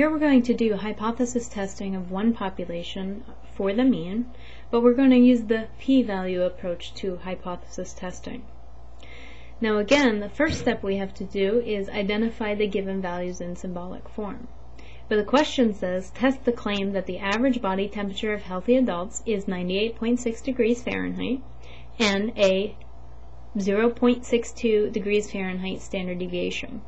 Here we're going to do hypothesis testing of one population for the mean, but we're going to use the p-value approach to hypothesis testing. Now again, the first step we have to do is identify the given values in symbolic form. But the question says, test the claim that the average body temperature of healthy adults is 98.6 degrees Fahrenheit and a 0.62 degrees Fahrenheit standard deviation.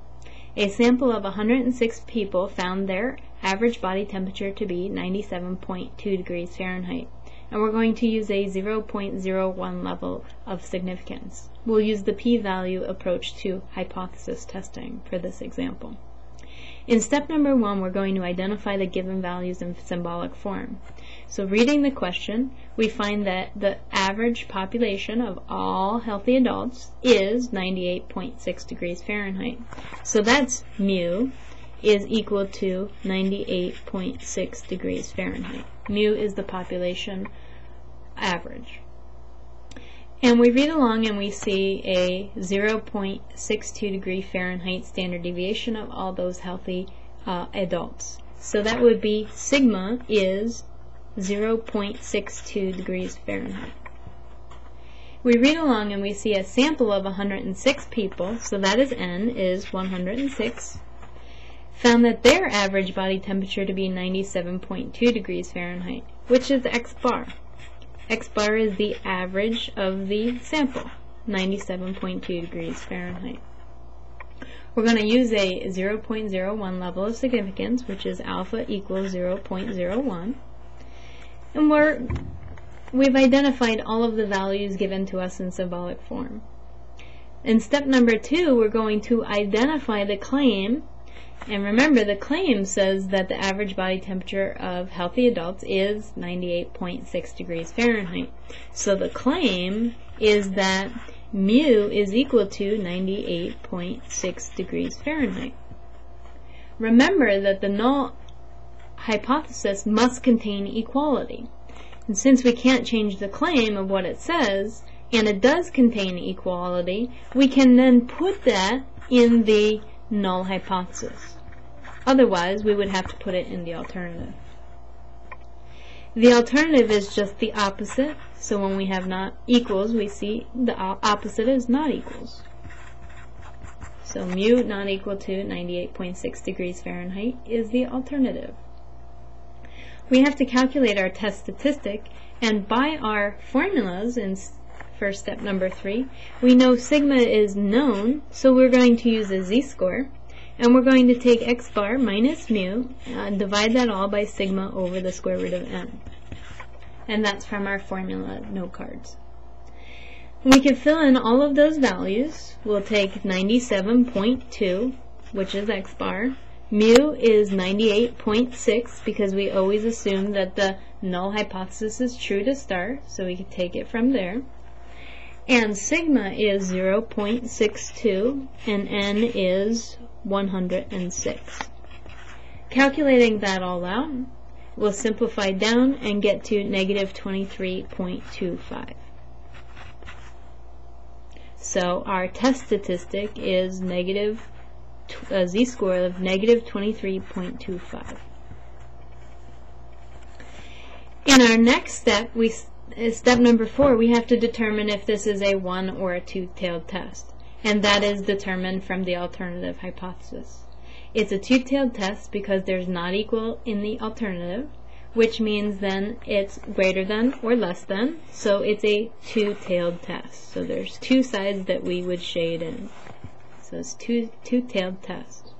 A sample of 106 people found their average body temperature to be 97.2 degrees Fahrenheit. And we're going to use a 0.01 level of significance. We'll use the p-value approach to hypothesis testing for this example. In step number one, we're going to identify the given values in symbolic form. So reading the question, we find that the average population of all healthy adults is 98.6 degrees Fahrenheit. So that's mu is equal to 98.6 degrees Fahrenheit. Mu is the population average. And we read along and we see a 0.62 degree Fahrenheit standard deviation of all those healthy uh, adults. So that would be sigma is 0.62 degrees Fahrenheit. We read along and we see a sample of 106 people, so that is n, is 106, found that their average body temperature to be 97.2 degrees Fahrenheit, which is x bar x bar is the average of the sample, 97.2 degrees Fahrenheit. We're going to use a 0.01 level of significance, which is alpha equals 0.01. And we're, we've identified all of the values given to us in symbolic form. In step number two, we're going to identify the claim and remember, the claim says that the average body temperature of healthy adults is 98.6 degrees Fahrenheit. So the claim is that mu is equal to 98.6 degrees Fahrenheit. Remember that the null hypothesis must contain equality. And since we can't change the claim of what it says, and it does contain equality, we can then put that in the null hypothesis. Otherwise, we would have to put it in the alternative. The alternative is just the opposite, so when we have not equals, we see the opposite is not equals. So mu not equal to 98.6 degrees Fahrenheit is the alternative. We have to calculate our test statistic, and by our formulas in for step number three, we know sigma is known, so we're going to use a z-score. And we're going to take x bar minus mu and divide that all by sigma over the square root of n. And that's from our formula note cards. We can fill in all of those values. We'll take 97.2, which is x bar. Mu is 98.6 because we always assume that the null hypothesis is true to start, so we can take it from there. And sigma is 0.62 and n is 106. Calculating that all out, we'll simplify down and get to negative 23.25. So our test statistic is negative a uh, z-score of negative 23.25. In our next step, we uh, step number four, we have to determine if this is a one or a two-tailed test and that is determined from the alternative hypothesis. It's a two-tailed test because there's not equal in the alternative, which means then it's greater than or less than, so it's a two-tailed test. So there's two sides that we would shade in. Two two-tailed test.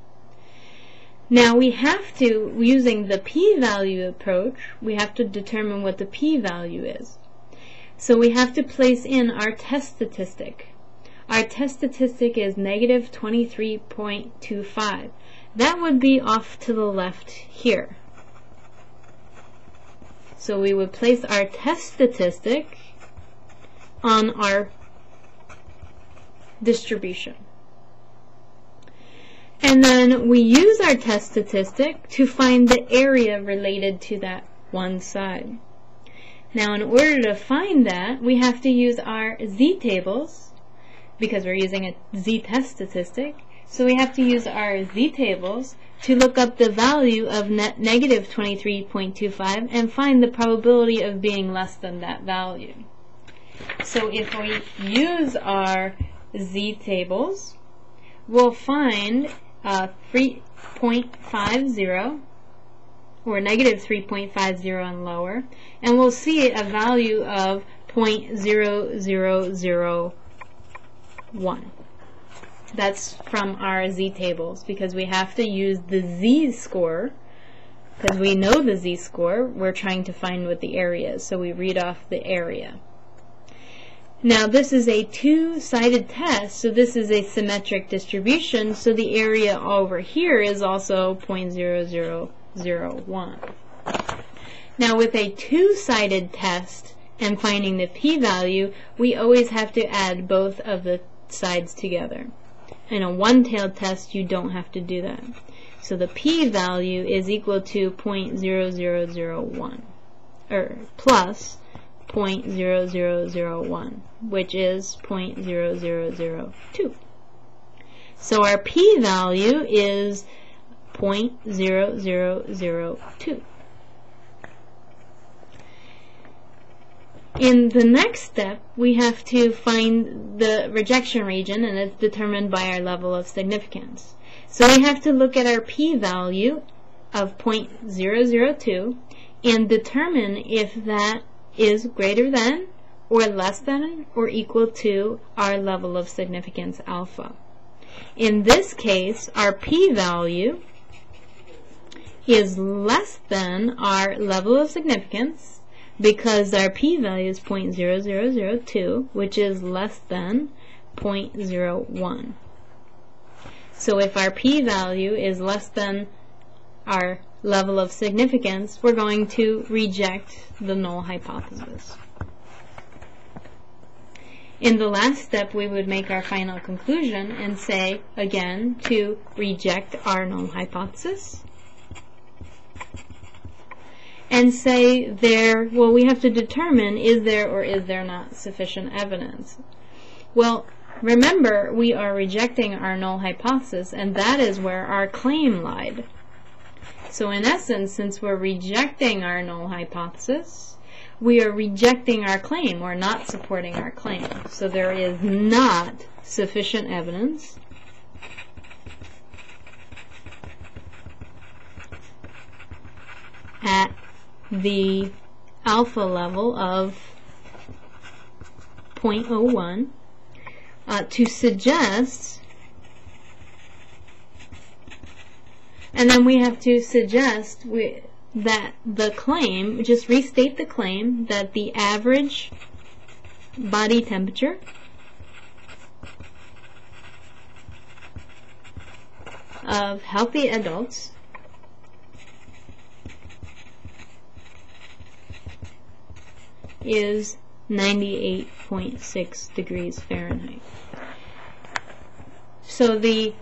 Now we have to, using the p-value approach, we have to determine what the p-value is. So we have to place in our test statistic. Our test statistic is negative 23.25. That would be off to the left here. So we would place our test statistic on our distribution. And then we use our test statistic to find the area related to that one side. Now in order to find that, we have to use our z-tables because we're using a z-test statistic, So we have to use our z-tables to look up the value of negative 23.25 and find the probability of being less than that value. So if we use our z-tables, we'll find uh, 3.50 or negative 3.50 and lower, and we'll see a value of 0.0001. That's from our z-tables because we have to use the z-score because we know the z-score. We're trying to find what the area is, so we read off the area. Now this is a two-sided test, so this is a symmetric distribution, so the area over here is also 0.0001. Now with a two-sided test and finding the p-value, we always have to add both of the sides together. In a one-tailed test, you don't have to do that. So the p-value is equal to 0.0001, or plus 0.0001, which is 0.0002. So our p-value is 0.0002. In the next step, we have to find the rejection region, and it's determined by our level of significance. So we have to look at our p-value of 0.002 and determine if that is greater than or less than or equal to our level of significance alpha. In this case, our p-value is less than our level of significance because our p-value is 0.0002, which is less than 0.01. So if our p-value is less than our level of significance, we're going to reject the null hypothesis. In the last step, we would make our final conclusion and say, again, to reject our null hypothesis. And say there, well, we have to determine is there or is there not sufficient evidence. Well, remember, we are rejecting our null hypothesis, and that is where our claim lied. So in essence, since we're rejecting our null hypothesis, we are rejecting our claim. We're not supporting our claim. So there is not sufficient evidence at the alpha level of 0.01 uh, to suggest And then we have to suggest we, that the claim, just restate the claim that the average body temperature of healthy adults is 98.6 degrees Fahrenheit. So the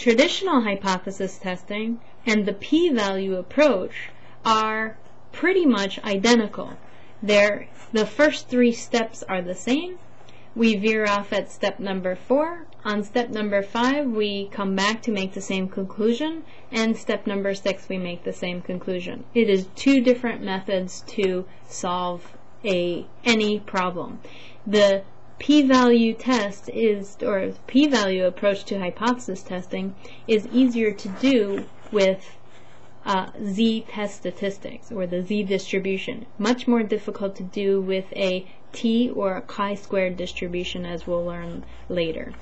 Traditional hypothesis testing and the p-value approach are pretty much identical. They're, the first three steps are the same. We veer off at step number four. On step number five, we come back to make the same conclusion. And step number six, we make the same conclusion. It is two different methods to solve a any problem. The p-value test is, or p-value approach to hypothesis testing is easier to do with uh, z-test statistics, or the z-distribution. Much more difficult to do with a t or a chi-squared distribution, as we'll learn later.